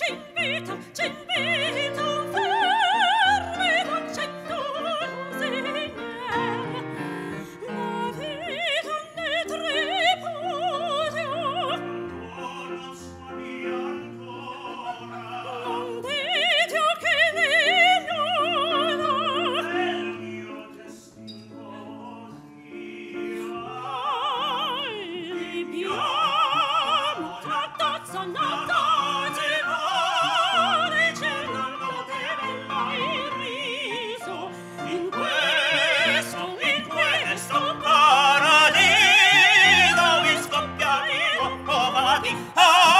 Cinvita Oh.